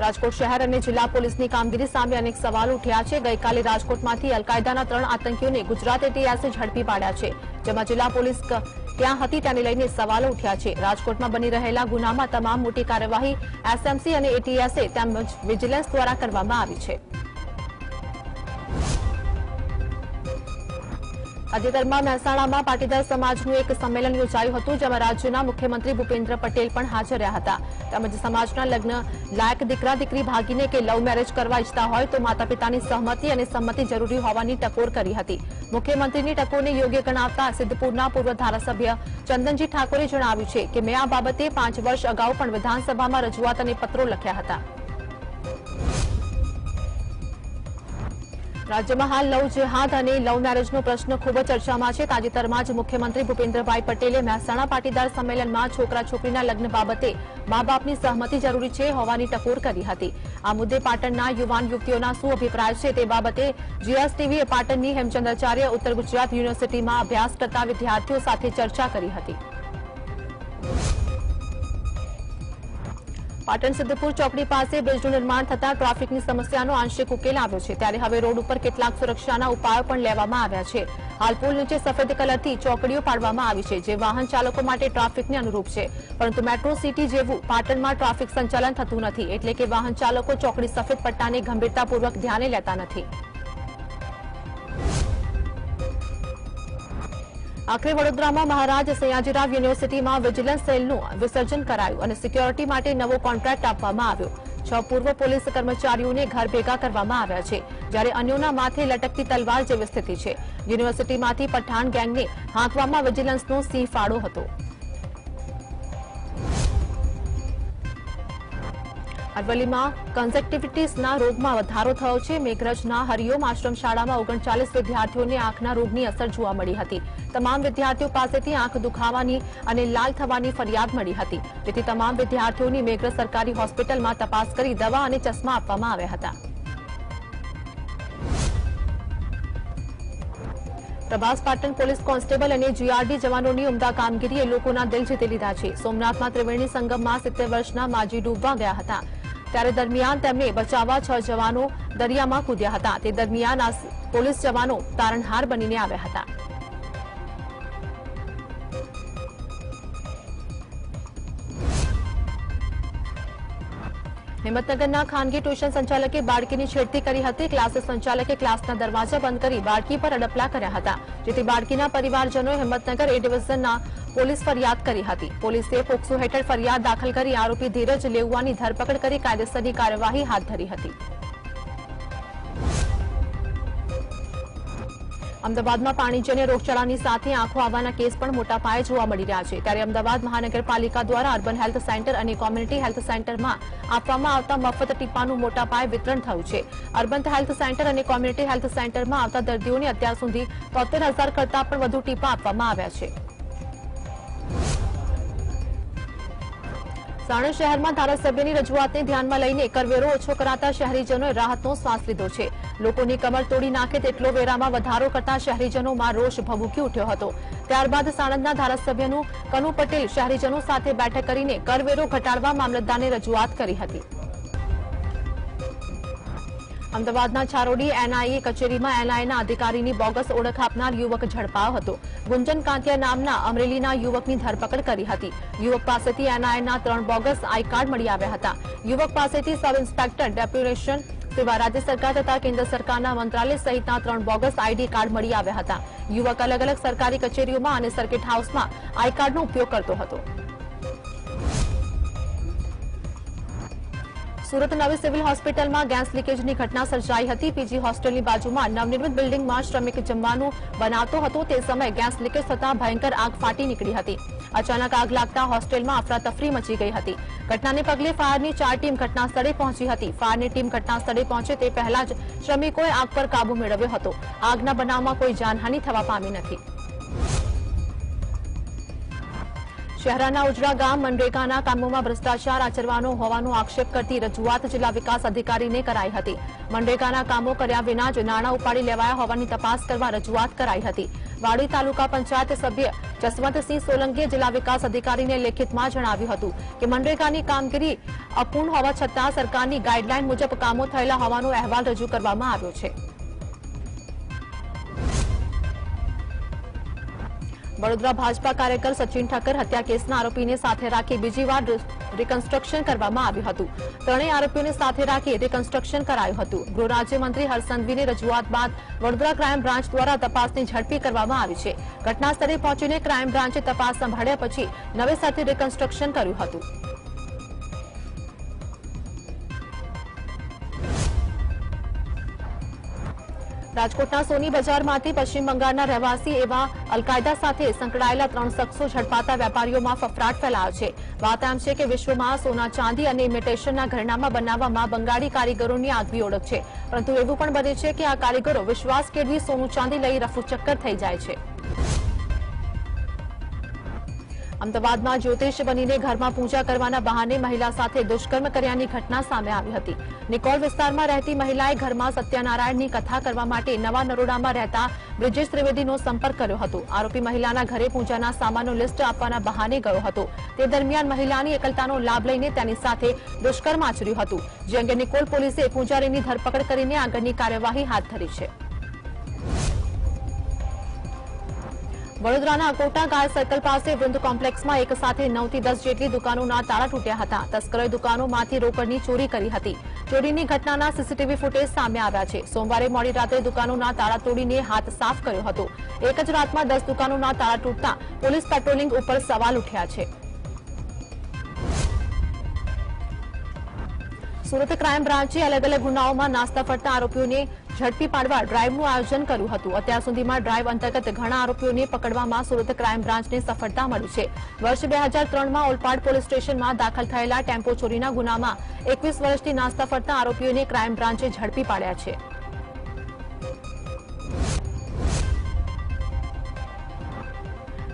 રાજકોટ શહેર અને જિલ્લા પોલીસની કામગીરી સામે અનેક સવાલો ઉઠ્યા છે. ગઈકાલે રાજકોટમાંથી અલકાયદાના ત્રણ આતંકીઓને ગુજરાત એટીએસે ઝડપી પાડ્યા છે. જેમાં જિલ્લા પોલીસ ક્યાં હતી તેને લઈને સવાલો ઉઠ્યા છે. રાજકોટમાં બની રહેલા ગુનામાં તમામ મોટી કાર્યવાહી એસએમસી અને એટીએસએ તેમજ વિજિલન્સ દ્વારા કરવામાં આવી છે. તાજેતરમાં મહેસાણામાં પાટીદાર સમાજનું એક સંમેલન યોજાયું હતું, જેમાં રાજ્યના મુખ્યમંત્રી ભૂપેન્દ્ર પટેલ પણ હાજર રહ્યા હતા. તેમજ સમાજના લગ્ન લાયક દીકરા દીકરી ભાગીને કે લવ મેરેજ કરવા ઈચ્છતા હોય તો માતા પિતાની સહમતિ અને સંમતિ જરૂરી હોવાની ટકોર કરી હતી. મુખ્યમંત્રીની ટકોરને યોગ્ય ગણાવતા સિદ્ધપુરના પૂર્વ ધારાસભ્ય ચંદનજી ઠાકોરે જણાવ્યું છે કે મેં આ બાબતે પાંચ વર્ષ અગાઉ પણ વિધાનસભામાં રજૂઆત અને પત્રો લખ્યા હતા. રાજ્યમાં હાલ લવ જેહાદ અને લવ મેરેજનો પ્રશ્ન ખૂબ જ ચર્ચામાં છે. તાજેતરમાં જ મુખ્યમંત્રી ભૂપેન્દ્રભાઈ પટેલે મહેસાણા પાટીદાર સંમેલનમાં છોકરા છોકરીના લગ્ન બાબતે મા બાપની સહમતિ જરૂરી છે હોવાની ટકોર કરી હતી. આ મુદ્દે પાટણના યુવાન યુવતીઓના શું અભિપ્રાય છે તે બાબતે જીએસટીવીએ પાટણની હેમચંદ્રાચાર્ય, ઉત્તર ગુજરાત યુનિવર્સિટીમાં અભ્યાસ કરતા વિદ્યાર્થીઓ સાથે ચર્ચા કરી હતી. પાટણ સિદ્ધપુર ચોકડી પાસે બ્રિજનું નિર્માણ થતા ટ્રાફિકની સમસ્યાનો આંશિક ઉકેલ આવ્યો છે ત્યારે હવે રોડ ઉપર કેટલાક સુરક્ષાના ઉપાયો પણ લેવામાં આવ્યા છે હાલ પુલ નીચે સફેદ કલરથી ચોકડીઓ પાડવામાં આવી છે જે વાહન ચાલકો માટે ટ્રાફિકને અનુરૂપ છે પરંતુ મેટ્રો સિટી જેવું પાટણમાં ટ્રાફિક સંચાલન થતું નથી એટલે કે વાહન ચાલકો ચોકડી સફેદ પટ્ટાને ગંભીરતાપૂર્વક ધ્યાને લેતા નથી આખરે વડોદરામાં મહારાજ સયાજીરાવ યુનિવર્સિટીમાં વિજિલન્સ સેલનું વિસર્જન કરાયું અને સિક્યોરિટી માટે નવો કોન્ટ્રાક્ટ આપવામાં આવ્યો. છ પૂર્વ પોલીસ કર્મચારીઓને ઘર ભેગા કરવામાં આવ્યા છે, જ્યારે અન્યોના માથે લટકતી તલવાર જેવી સ્થિતિ છે. યુનિવર્સિટીમાંથી પઠાણ ગેંગને હાંકવામાં વિજિલન્સનો સિંહ ફાળો હતો. અરવલ્લીમાં કન્ઝેક્ટિવિટીસના રોગમાં વધારો થયો છે. મેઘરજના હરિઓમ આશ્રમ શાળામાં ઓગણચાલીસ વિદ્યાર્થીઓને આંખના રોગની અસર જોવા મળી હતી. તમામ વિદ્યાર્થીઓ પાસેથી આંખ દુખાવાની અને લાલ થવાની ફરિયાદ મળી હતી. તેથી તમામ વિદ્યાર્થીઓની મેઘરજ સરકારી હોસ્પિટલમાં તપાસ કરી દવા અને ચશ્મા આપવામાં આવ્યા હતા. પ્રભાસ પાટણ પોલીસ કોન્સ્ટેબલ અને જીઆરડી જવાનોની ઉમદા કામગીરીએ લોકોના દિલ જીતી લીધા છે. સોમનાથમાં ત્રિવેણી સંગમમાં સિત્તેર વર્ષના માજી ડૂબવા ગયા હતા. ત્યારે દરમિયાન તેમને બચાવવા છ જવાનો દરિયામાં કૂદ્યા હતા. તે દરમિયાન આ પોલીસ જવાનો તારણહાર બનીને આવ્યા હતા. હિંમતનગરના ખાનગી ટ્યુશન સંચાલકે બાળકીની છેડતી કરી હતી ક્લાસ સંચાલકે ક્લાસના દરવાજા બંધ કરી બાળકી પર અડપલા કર્યા હતા જેથી બાળકીના પરિવારજનોએ હિંમતનગર એ ડિવિઝનના પોલીસ ફરિયાદ કરી હતી પોલીસે પોક્સો હેઠળ ફરિયાદ દાખલ કરી આરોપી ધીરજ લેઉવાની ધરપકડ કરી કાયદેસરની કાર્યવાહી હાથ ધરી હતી અમદાવાદમાં પાણીજન્ય રોગચાળાની સાથે આંખો આવવાના કેસ પણ મોટા પાયે જોવા મળી રહ્યા છે. ત્યારે અમદાવાદ મહાનગરપાલિકા દ્વારા અર્બન હેલ્થ સેન્ટર અને કોમ્યુનિટી હેલ્થ સેન્ટરમાં આપવામાં આવતા મફત ટીપાનું મોટા પાયે વિતરણ થયું છે. અર્બન હેલ્થ સેન્ટર અને કોમ્યુનિટી હેલ્થ સેન્ટરમાં આવતા દર્દીઓને અત્યાર સુધી તોતેર કરતાં પણ વધુ ટીપા આપવામાં આવ્યા છે. સાણંદ શહેરમાં ધારાસભ્યની રજૂઆતને ધ્યાનમાં લઈને કરવેરો ઓછો કરાતા શહેરીજનોએ રાહતનો શ્વાસ લીધો છે લોકોની કમર તોડી નાખે તેટલો વેરામાં વધારો કરતા શહેરીજનોમાં રોષ ભભૂકી ઉઠ્યો હતો ત્યારબાદ સાણંદના ધારાસભ્યનું કનુ પટેલ શહેરીજનો સાથે બેઠક કરીને કરવેરો ઘટાડવા મામલતદારને રજૂઆત કરી હતી અમદાવાદના છારોડી એનઆઈએ કચેરીમાં એનઆઈના અધિકારીની બોગસ ઓળખ આપનાર યુવક ઝડપાયો હતો ગુંજન કાંતિયા નામના અમરેલીના યુવકની ધરપકડ કરી હતી યુવક પાસેથી એનઆઈના ત્રણ બોગસ આઈ કાર્ડ મળી આવ્યા હતા યુવક પાસેથી સબ ઇન્સ્પેક્ટર ડેપ્યુટેશન સિવાય રાજ્ય સરકાર તથા કેન્દ્ર સરકારના મંત્રાલય સહિતના ત્રણ બોગસ આઈડી કાર્ડ મળી આવ્યા હતા યુવક અલગ અલગ સરકારી કચેરીઓમાં અને સર્કિટ હાઉસમાં આઈ કાર્ડનો ઉપયોગ કરતો હતો સુરત નવી સિવિલ હોસ્પિટલમાં ગેસ લીકેજની ઘટના સર્જાઈ હતી પીજી હોસ્ટેલની બાજુમાં નવનિર્મિત બિલ્ડિંગમાં શ્રમિક જમવાનું બનાવતો હતો તે સમયે ગેસ લીકેજ થતાં ભયંકર આગ ફાટી નીકળી હતી અચાનક આગ લાગતા હોસ્ટેલમાં અફરાતફરી મચી ગઈ હતી ઘટનાને પગલે ફાયરની ચાર ટીમ ઘટના સ્થળે પહોંચી હતી ફાયરની ટીમ ઘટના સ્થળે પહોંચે તે પહેલા જ શ્રમિકોએ આગ પર કાબુ મેળવ્યો હતો આગના બનાવમાં કોઈ જાનહાની થવા પામી નથી શહેરાના ઉજડા ગામ મનરેગાના કામોમાં ભ્રષ્ટાચાર આચરવાનો હોવાનો આક્ષેપ કરતી રજૂઆત જિલ્લા વિકાસ અધિકારીને કરાઈ હતી મનરેગાના કામો કર્યા વિના જ નાણાં ઉપાડી લેવાયા હોવાની તપાસ કરવા રજૂઆત કરાઈ હતી વાડી તાલુકા પંચાયત સભ્ય જસવંતસિંહ સોલંકીએ જિલ્લા વિકાસ અધિકારીને લેખિતમાં જણાવ્યું હતું કે મનરેગાની કામગીરી અપૂર્ણ હોવા છતાં સરકારની ગાઈડલાઈન મુજબ કામો થયેલા હોવાનો અહેવાલ રજૂ કરવામાં આવ્યો છે વડોદરા ભાજપા કાર્યકર સચિન ઠક્કર હત્યા કેસના આરોપીને સાથે રાખી બીજી વાર રિકન્સ્ટ્રક્શન કરવામાં આવ્યું હતું ત્રણેય આરોપીઓને સાથે રાખી રિકન્સ્ટ્રક્શન કરાયું હતું ગૃહ રાજ્યમંત્રી હર્ષસંઘવીની રજૂઆત બાદ વડોદરા ક્રાઇમ બ્રાન્ચ દ્વારા તપાસની ઝડપી કરવામાં આવી છે ઘટના સ્થળે પહોંચીને ક્રાઇમ બ્રાન્ચે તપાસ સંભાળ્યા પછી નવેસરથી રિકન્સ્ટ્રક્શન કર્યું હતું રાજકોટના સોની બજારમાંથી પશ્ચિમ બંગાળના રહેવાસી એવા અલકાયદા સાથે સંકળાયેલા ત્રણ શખ્સો ઝડપાતા વેપારીઓમાં ફફડાટ ફેલાયો છે વાત એમ છે કે વિશ્વમાં સોના ચાંદી અને ઇમિટેશનના ઘરેણામાં બનાવવામાં બંગાળી કારીગરોની આગવી ઓળખ છે પરંતુ એવું પણ બને છે કે આ કારીગરો વિશ્વાસ કેળવી સોનું ચાંદી લઈ રફુચક્કર થઈ જાય છે અમદાવાદમાં જ્યોતિષ બનીને ઘરમાં પૂજા કરવાના બહાને મહિલા સાથે દુષ્કર્મ કર્યાની ઘટના સામે આવી હતી નિકોલ વિસ્તારમાં રહેતી મહિલાએ ઘરમાં સત્યનારાયણની કથા કરવા માટે નવા નરોડામાં રહેતા બ્રિજેશ ત્રિવેદીનો સંપર્ક કર્યો હતો આરોપી મહિલાના ઘરે પૂજાના સામાનનું લિસ્ટ આપવાના બહાને ગયો હતો તે દરમિયાન મહિલાની એકલતાનો લાભ લઈને તેની સાથે દુષ્કર્મ આચર્યું હતું જે અંગે નિકોલ પોલીસે પૂજારીની ધરપકડ કરીને આગળની કાર્યવાહી હાથ ધરી છે વડોદરાના કોટા ગાર્ડ સર્કલ પાસે વૃંદ કોમ્પ્લેક્સમાં એક સાથે નવથી દસ જેટલી દુકાનોના તાળા તૂટ્યા હતા. તસ્કરોએ દુકાનોમાંથી રોકડની ચોરી કરી હતી. ચોરીની ઘટનાના સીસીટીવી ફૂટેજ સામે આવ્યા છે. સોમવારે મોડી રાત્રે દુકાનોના તાળા તોડીને હાથ સાફ કર્યો હતો. એક જ રાતમાં દસ દુકાનોના તાળા તૂટતા પોલીસ પેટ્રોલિંગ ઉપર સવાલ ઉઠ્યા છે. સુરત ક્રાઇમ બ્રાન્ચે અલગ અલગ ગુનાઓમાં નાસ્તા ફરતા આરોપીઓને ઝડપી પાડવા ડ્રાઇવનું આયોજન કર્યું હતું. અત્યાર સુધીમાં ડ્રાઈવ અંતર્ગત ઘણા આરોપીઓને પકડવામાં સુરત ક્રાઇમ બ્રાન્ચને સફળતા મળી છે. વર્ષ બે હજાર ત્રણમાં ઓલપાડ પોલીસ સ્ટેશનમાં દાખલ થયેલા ટેમ્પો ચોરીના ગુનામાં એકવીસ વર્ષથી નાસ્તા ફરતા આરોપીઓને ક્રાઇમ બ્રાન્ચે ઝડપી પાડ્યા છે.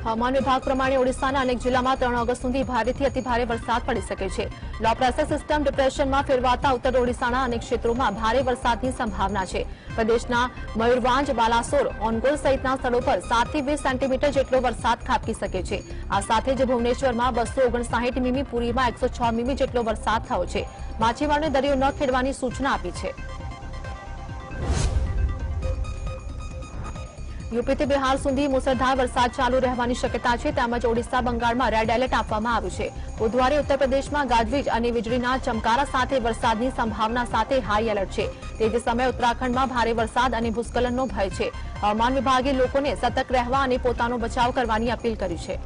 હવામાન વિભાગ પ્રમાણે ઓડિશાના અનેક જિલ્લામાં ત્રણ ઓગસ્ટ સુધી ભારેથી અતિભારે વરસાદ પડી શકે છે લો પ્રેશર સિસ્ટમ ડિપ્રેશનમાં ફેરવાતા ઉત્તર ઓડિશાના અનેક ક્ષેત્રોમાં ભારે વરસાદની સંભાવના છે પ્રદેશના મયુરવાંજ બાલાસોર ઓનગોલ સહિતના સ્થળો પર સાતથી વીસ સેન્ટીમીટર જેટલો વરસાદ ખાબકી શકે છે આ સાથે જ ભુવનેશ્વરમાં બસો ઓગણસાઠ મીમી પુરીમાં એકસો છ મીમી જેટલો વરસાદ થયો છે માછીમારોને દરિયો ન ખેડવાની સૂચના આપી છે યુપીથી બિહાર સુધી મુસળધાર વરસાદ ચાલુ રહેવાની શક્યતા છે. તેમજ ઓડિશા, બંગાળમાં રેડ એલર્ટ આપવામાં આવ્યું છે. બુધવારે ઉત્તર પ્રદેશમાં ગાજવીજ અને વીજળીના ચમકારા સાથે વરસાદની સંભાવના સાથે હાઈ એલર્ટ છે. તે જ સમયે ઉત્તરાખંડમાં ભારે વરસાદ અને ભૂસ્ખલનનો ભય છે. હવામાન વિભાગે લોકોને સતર્ક રહેવા અને પોતાનો બચાવ કરવાની અપીલ કરી છે.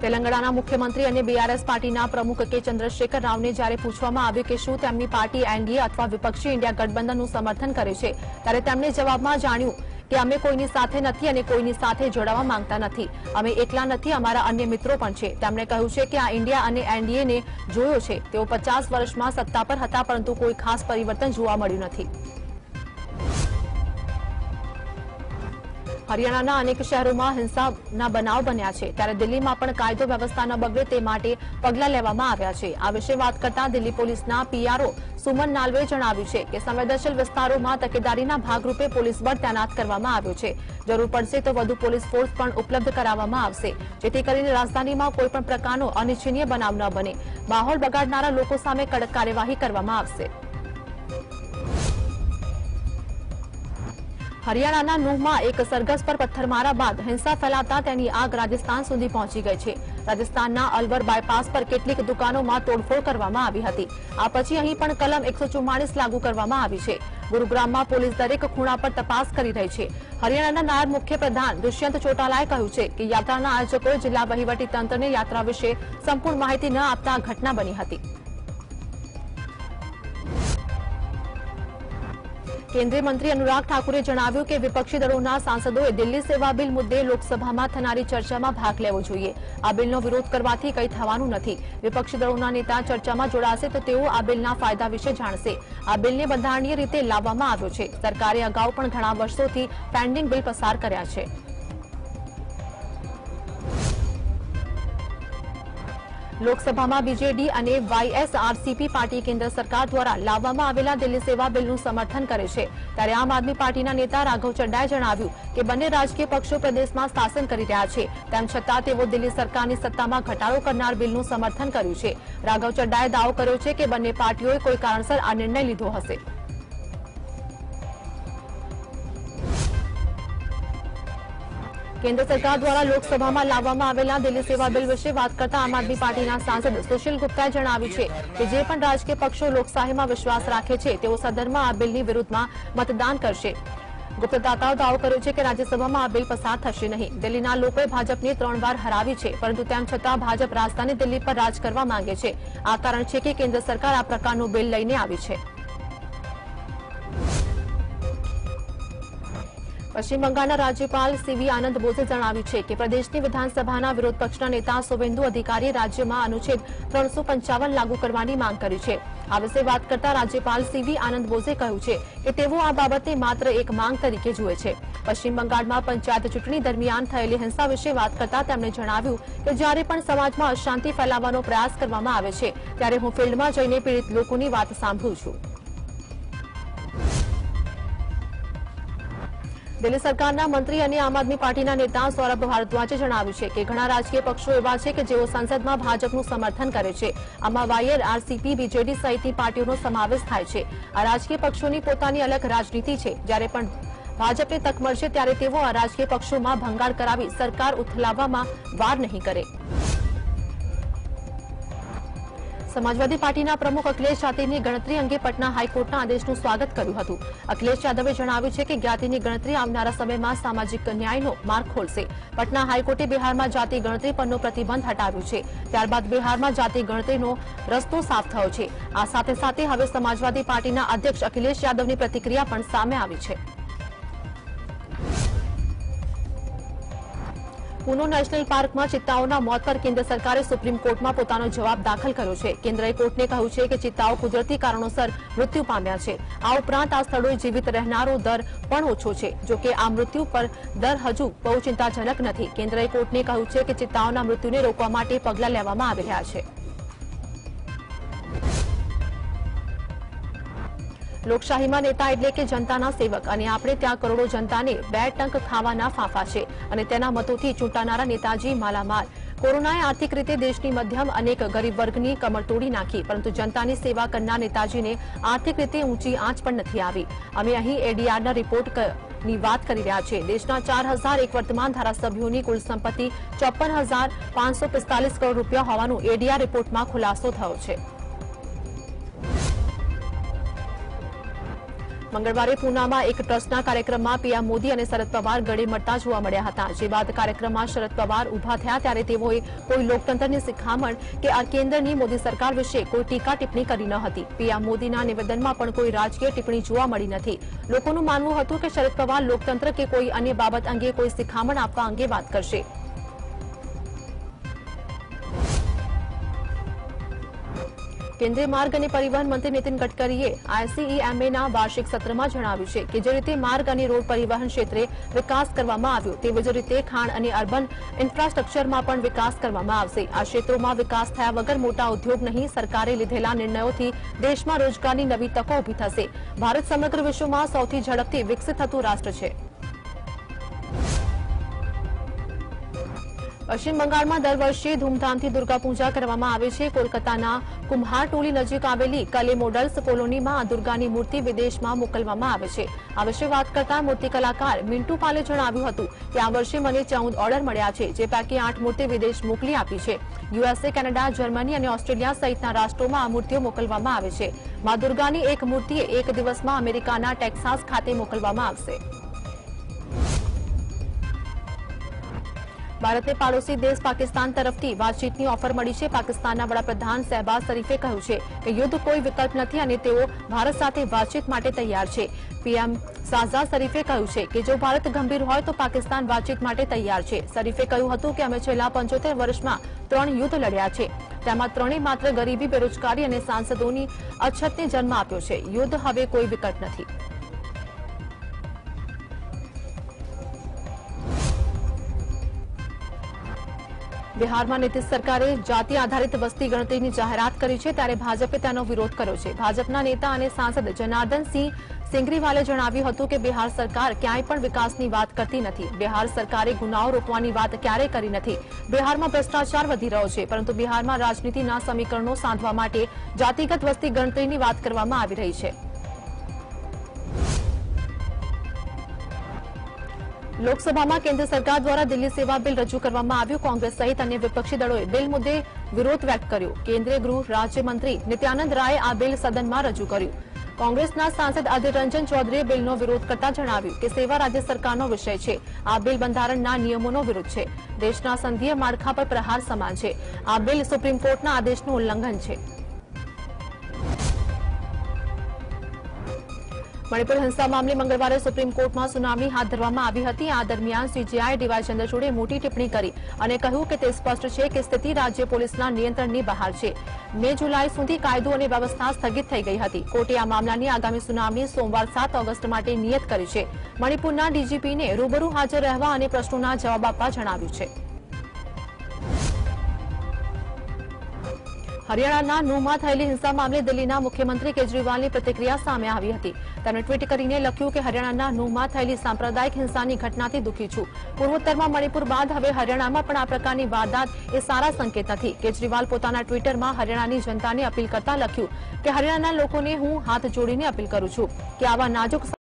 તેલંગાણાના મુખ્યમંત્રી અને બીઆરએસ પાર્ટીના પ્રમુખ કે ચંદ્રશેખર રાવને જ્યારે પૂછવામાં આવ્યું કે શું તેમની પાર્ટી એનડીએ અથવા વિપક્ષી ઇન્ડિયા ગઠબંધનનું સમર્થન કરે છે ત્યારે તેમણે જવાબમાં જાણ્યું કે અમે કોઈની સાથે નથી અને કોઈની સાથે જોડાવા માંગતા નથી અમે એકલા નથી અમારા અન્ય મિત્રો પણ છે તેમણે કહ્યું છે કે આ ઇન્ડિયા અને એનડીએને જોયો છે તેઓ પચાસ વર્ષમાં સત્તા પર હતા પરંતુ કોઈ ખાસ પરિવર્તન જોવા મળ્યું નથી હરિયાણાના અનેક શહેરોમાં હિંસાના બનાવ બન્યા છે. ત્યારે દિલ્હીમાં પણ કાયદો વ્યવસ્થા ન બગડે તે માટે પગલાં લેવામાં આવ્યા છે. આ વિશે વાત કરતા દિલ્હી પોલીસના પીઆરઓ સુમન નાલવે જણાવ્યું છે કે સંવેદનશીલ વિસ્તારોમાં તકેદારીના ભાગરૂપે પોલીસ બળ તૈનાત કરવામાં આવ્યો છે. જરૂર પડશે તો વધુ પોલીસ ફોર્સ પણ ઉપલબ્ધ કરાવવામાં આવશે, જેથી કરીને રાજધાનીમાં કોઈપણ પ્રકારનો અનિચ્છનીય બનાવ ન બને. માહોલ બગાડનારા લોકો સામે કડક કાર્યવાહી કરવામાં આવશે. હરિયાણાના નુહમાં એક સરઘસ પર પથ્થરમારા બાદ હિંસા ફેલાતા તેની આગ રાજસ્થાન સુધી પહોંચી ગઈ છે રાજસ્થાનના અલવર બાયપાસ પર કેટલીક દુકાનોમાં તોડફોડ કરવામાં આવી હતી આ પછી અહીં પણ કલમ એકસો લાગુ કરવામાં આવી છે ગુરુગ્રામમાં પોલીસ દરેક ખૂણા પર તપાસ કરી રહી છે હરિયાણાના નાયબ મુખ્ય પ્રધાન દુષ્યંત ચોટાલાએ કહ્યું છે કે યાત્રાના આયોજકોએ જિલ્લા વહીવટી તંત્રને યાત્રા વિશે સંપૂર્ણ માહિતી ન આપતા આ ઘટના બની હતી કેન્દ્રીય મંત્રી અનુરાગ ઠાકુરે જણાવ્યું કે વિપક્ષી દળોના સાંસદોએ દિલ્હી સેવા બિલ મુદ્દે લોકસભામાં થનારી ચર્ચામાં ભાગ લેવો જોઈએ આ બિલનો વિરોધ કરવાથી કંઈ થવાનું નથી વિપક્ષી દળોના નેતા ચર્ચામાં જોડાશે તો તેઓ આ બિલના ફાયદા વિશે જાણશે આ બિલને બંધારણીય રીતે લાવવામાં આવ્યો છે સરકારે અગાઉ પણ ઘણા વર્ષોથી પેન્ડિંગ બિલ પસાર કર્યા છે લોકસભામાં બીજેડી અને વાયએસઆરસીપી પાર્ટી કેન્દ્ર સરકાર દ્વારા લાવવામાં આવેલા દિલ્હી સેવા બિલનું સમર્થન કરે છે ત્યારે આમ આદમી પાર્ટીના નેતા રાઘવ ચડ્ડાએ જણાવ્યું કે બંને રાજકીય પક્ષો પ્રદેશમાં શાસન કરી રહ્યા છે તેમ છતાં તેઓ દિલ્હી સરકારની સત્તામાં ઘટાડો કરનાર બિલનું સમર્થન કર્યું છે રાઘવ ચડ્ડાએ દાવો કર્યો છે કે બંને પાર્ટીઓએ કોઈ કારણસર આ નિર્ણય લીધો હશે કેન્દ્ર સરકાર દ્વારા લોકસભામાં લાવવામાં આવેલા દિલ્હી સેવા બિલ વિશે વાત કરતા આમ આદમી પાર્ટીના સાંસદ સુશીલ ગુપ્તાએ જણાવ્યું છે કે જે પણ રાજકીય પક્ષો લોકશાહીમાં વિશ્વાસ રાખે છે તેઓ સદનમાં આ બિલની વિરુદ્ધમાં મતદાન કરશે ગુપ્તદાતાઓ દાવો કર્યો છે કે રાજ્યસભામાં આ બિલ પસાર થશે નહીં દિલ્હીના લોકોએ ભાજપને ત્રણ વાર હરાવી છે પરંતુ તેમ છતાં ભાજપ રાજધાની દિલ્હી પર રાજ કરવા માંગે છે આ કારણ છે કે કેન્દ્ર સરકાર આ પ્રકારનું બિલ લઈને આવી છે પશ્ચિમ બંગાળના રાજ્યપાલ સીવી આનંદ બોઝે જણાવ્યું છે કે પ્રદેશની વિધાનસભાના વિરોધ પક્ષના નેતા શુભેન્દુ અધિકારીએ રાજ્યમાં અનુચ્છેદ ત્રણસો પંચાવન લાગુ કરવાની માંગ કરી છે આ વિશે વાત કરતા રાજ્યપાલ સીવી આનંદ બોઝે કહ્યું છે કે તેઓ આ બાબતે માત્ર એક માંગ તરીકે જુએ છે પશ્ચિમ બંગાળમાં પંચાયત ચૂંટણી દરમિયાન થયેલી હિંસા વિશે વાત કરતા તેમણે જણાવ્યું કે જ્યારે પણ સમાજમાં અશાંતિ ફેલાવવાનો પ્રયાસ કરવામાં આવે છે ત્યારે હું ફિલ્ડમાં જઈને પીડિત લોકોની વાત સાંભળું છું દિલ્હી સરકારના મંત્રી અને આમ આદમી પાર્ટીના નેતા સૌરભ ભારદ્વાજે જણાવ્યું છે કે ઘણા રાજકીય પક્ષો એવા છે કે જેઓ સંસદમાં ભાજપનું સમર્થન કરે છે. આમાં વાયર આરસીપી, બીજેડી સહિતની પાર્ટીઓનો સમાવેશ થાય છે. આ રાજકીય પક્ષોની પોતાની અલગ રાજનીતિ છે. જ્યારે પણ ભાજપને તક મળશે ત્યારે તેઓ આ રાજકીય પક્ષોમાં ભંગાણ કરાવી સરકાર ઉથલાવવામાં વાર નહીં કરે. સમાજવાદી પાર્ટીના પ્રમુખ અખિલેશ યાદવની ગણતરી અંગે પટના હાઈકોર્ટના આદેશનું સ્વાગત કર્યું હતું. અખિલેશ યાદવે જણાવ્યું છે કે જ્ઞાતિની ગણતરી આવનારા સમયમાં સામાજિક ન્યાયનો માર્ગ ખોલશે. પટના હાઈકોર્ટે બિહારમાં જાતિ ગણતરી પરનો પ્રતિબંધ હટાવ્યો છે. ત્યારબાદ બિહારમાં જાતિ ગણતરીનો રસ્તો સાફ થયો છે. આ સાથે સાથે હવે સમાજવાદી પાર્ટીના અધ્યક્ષ અખિલેશ યાદવની પ્રતિક્રિયા પણ સામે આવી છે. કુનો નેશનલ પાર્કમાં ચિત્તાઓના મોત પર કેન્દ્ર સરકારે સુપ્રીમ કોર્ટમાં પોતાનો જવાબ દાખલ કર્યો છે કેન્દ્રએ કોર્ટને કહ્યું છે કે ચિત્તાઓ કુદરતી કારણોસર મૃત્યુ પામ્યા છે આ ઉપરાંત આ સ્થળોએ જીવિત રહેનારો દર પણ ઓછો છે જો કે આ મૃત્યુ પર દર હજુ બહુ ચિંતાજનક નથી કેન્દ્રએ કોર્ટને કહ્યું છે કે ચિત્તાઓના મૃત્યુને રોકવા માટે પગલાં લેવામાં આવી રહ્યા છે લોકશાહીમાં નેતા એટલે કે જનતાના સેવક અને આપણે ત્યાં કરોડો જનતાને બે ટંક ખાવાના ફાંફા છે અને તેના મતોથી ચૂંટાનારા નેતાજી માલામાલ કોરોનાએ આર્થિક રીતે દેશની મધ્યમ અનેક ગરીબ વર્ગની કમર તોડી નાખી પરંતુ જનતાની સેવા કરનાર નેતાજીને આર્થિક રીતે ઊંચી આંચ પણ નથી આવી અમે અહીં એડીઆરના રિપોર્ટ ની વાત કરી રહ્યા છે દેશના ચાર હજાર એક વર્તમાન ધારાસભ્યોની કુલ સંપત્તિ ચોપન હજાર પાંચસો પિસ્તાલીસ કરોડ રૂપિયા હોવાનું એડીઆર રિપોર્ટમાં ખુલાસો થયો છે મંગળવારે પૂનામાં એક ટ્રસ્ટના કાર્યક્રમમાં પીએમ મોદી અને શરદ પવાર ગળે મળતા જોવા મળ્યા હતા જે બાદ કાર્યક્રમમાં શરદ પવાર ઉભા થયા ત્યારે તેઓએ કોઈ લોકતંત્રની શિખામણ કે આ કેન્દ્રની મોદી સરકાર વિશે કોઈ ટીકા ટિપ્પણી કરી ન હતી પીએમ મોદીના નિવેદનમાં પણ કોઈ રાજકીય ટિપ્પણી જોવા મળી નથી લોકોનું માનવું હતું કે શરદ પવાર લોકતંત્ર કે કોઈ અન્ય બાબત અંગે કોઈ શિખામણ આપવા અંગે વાત કરશે કેન્દ્રીય માર્ગ અને પરિવહન મંત્રી નીતિન ગડકરીએ આઈસીઈએમએના વાર્ષિક સત્રમાં જણાવ્યું છે કે જે રીતે માર્ગ અને રોડ પરિવહન ક્ષેત્રે વિકાસ કરવામાં આવ્યો તેવી જ રીતે ખાણ અને અર્બન ઇન્ફ્રાસ્ટ્રક્ચરમાં પણ વિકાસ કરવામાં આવશે આ ક્ષેત્રોમાં વિકાસ થયા વગર મોટા ઉદ્યોગ નહીં સરકારે લીધેલા નિર્ણયોથી દેશમાં રોજગારની નવી તકો ઊભી થશે ભારત સમગ્ર વિશ્વમાં સૌથી ઝડપથી વિકસિત થતું રાષ્ટ્ર છે પશ્ચિમ બંગાળમાં દર વર્ષે ધૂમધામથી દુર્ગા પૂજા કરવામાં આવે છે કોલકાતાના કુમ્હારટોલી નજીક આવેલી કલે મોડલ્સ કોલોનીમાં આ દુર્ગાની મૂર્તિ વિદેશમાં મોકલવામાં આવે છે આ વિશે વાત કરતા મૂર્તિ કલાકાર મિન્ટુ પાલે જણાવ્યું હતું કે આ વર્ષે મને ચૌદ ઓર્ડર મળ્યા છે જે પૈકી આઠ મૂર્તિ વિદેશ મોકલી આપી છે યુએસએ કેનેડા જર્મની અને ઓસ્ટ્રેલિયા સહિતના રાષ્ટ્રોમાં આ મૂર્તિઓ મોકલવામાં આવે છે મા દુર્ગાની એક મૂર્તિએ એક દિવસમાં અમેરિકાના ટેક્સાસ ખાતે મોકલવામાં આવશે ભારતને પાડોશી દેશ પાકિસ્તાન તરફથી વાતચીતની ઓફર મળી છે પાકિસ્તાનના વડાપ્રધાન શહેબાઝ શરીફે કહ્યું છે કે યુદ્ધ કોઈ વિકલ્પ નથી અને તેઓ ભારત સાથે વાતચીત માટે તૈયાર છે પીએમ શાહજાદ શરીફે કહ્યું છે કે જો ભારત ગંભીર હોય તો પાકિસ્તાન વાતચીત માટે તૈયાર છે શરીફે કહ્યું હતું કે અમે છેલ્લા પંચોતેર વર્ષમાં ત્રણ યુદ્ધ લડ્યા છે તેમાં ત્રણેય માત્ર ગરીબી બેરોજગારી અને સાંસદોની અછતને જન્મ આપ્યો છે યુદ્ધ હવે કોઈ વિકલ્પ નથી બિહારમાં નીતિશ સરકારે જાતિ આધારિત વસ્તી ગણતરીની જાહેરાત કરી છે ત્યારે ભાજપે તેનો વિરોધ કર્યો છે ભાજપના નેતા અને સાંસદ જનાર્દનસિંહ સિંગરીવાલે જણાવ્યું હતું કે બિહાર સરકાર ક્યાંય પણ વિકાસની વાત કરતી નથી બિહાર સરકારે ગુનાઓ રોકવાની વાત ક્યારેય કરી નથી બિહારમાં ભ્રષ્ટાચાર વધી રહ્યો છે પરંતુ બિહારમાં રાજનીતિના સમીકરણો સાધવા માટે જાતિગત વસ્તી ગણતરીની વાત કરવામાં આવી રહી છે લોકસભામાં કેન્દ્ર સરકાર દ્વારા દિલ્હી સેવા બિલ રજૂ કરવામાં આવ્યું. કોંગ્રેસ સહિત અન્ય વિપક્ષી દળોએ બિલ મુદ્દે વિરોધ વ્યક્ત કર્યો. કેન્દ્રીય ગૃહ રાજ્યમંત્રી નિત્યાનંદ રાયે આ બિલ સદનમાં રજૂ કર્યું. કોંગ્રેસના સાંસદ અધીર રંજન ચૌધરીએ બિલનો વિરોધ કરતા જણાવ્યું કે સેવા રાજ્ય સરકારનો વિષય છે. આ બિલ બંધારણના નિયમોનો વિરુદ્ધ છે. દેશના સંઘીય માળખા પર પ્રહાર સમાન છે. આ બિલ સુપ્રીમ કોર્ટના આદેશનું ઉલ્લંઘન છે. મણિપુર હિંસા મામલે મંગળવારે સુપ્રીમ કોર્ટમાં સુનાવણી હાથ ધરવામાં આવી હતી. આ દરમિયાન સીજીઆઈ ડીવાય ચંદ્રચૂડે મોટી ટિપ્પણી કરી અને કહ્યું કે તે સ્પષ્ટ છે કે સ્થિતિ રાજ્ય પોલીસના નિયંત્રણની બહાર છે. મે જુલાઈ સુધી કાયદો અને વ્યવસ્થા સ્થગિત થઈ ગઈ હતી. કોર્ટે આ મામલાની આગામી સુનાવણી સોમવાર સાત ઓગસ્ટ માટે નિયત કરી છે. મણિપુરના ડીજીપીને રૂબરૂ હાજર રહેવા અને પ્રશ્નોના જવાબ આપવા જણાવ્યું છે. હરિયાણાના નૂહમાં થયેલી હિંસા મામલે દિલ્હીના મુખ્યમંત્રી કેજરીવાલની પ્રતિક્રિયા સામે આવી હતી તેમણે ટ્વીટ કરીને લખ્યું કે હરિયાણાના નૂહમાં થયેલી સાંપ્રદાયિક હિંસાની ઘટનાથી દુઃખી છું પૂર્વોત્તરમાં મણિપુર બાદ હવે હરિયાણામાં પણ આ પ્રકારની વારદાત એ સારા સંકેત નથી કેજરીવાલ પોતાના ટ્વીટરમાં હરિયાણાની જનતાને અપીલ કરતા લખ્યું કે હરિયાણાના લોકોને હું હાથ જોડીને અપીલ કરું છું કે આવા નાજુક